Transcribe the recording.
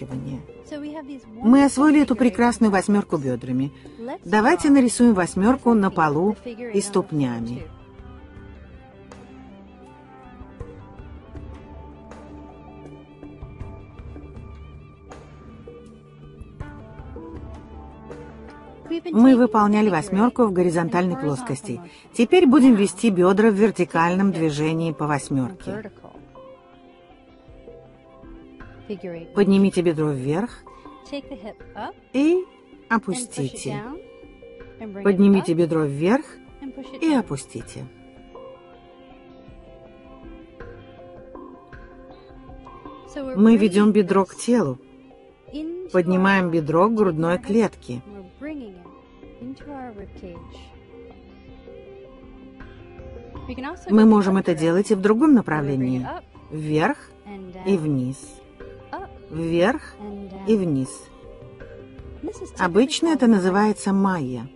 скрещивания. Мы освоили эту прекрасную восьмерку бедрами. Давайте нарисуем восьмерку на полу и ступнями. Мы выполняли восьмерку в горизонтальной плоскости. Теперь будем вести бедра в вертикальном движении по восьмерке. Поднимите бедро вверх и опустите. Поднимите бедро вверх и опустите. Мы ведем бедро к телу. Поднимаем бедро к грудной клетке. Мы можем это делать и в другом направлении. Вверх и вниз. Вверх и вниз. Обычно это называется майя.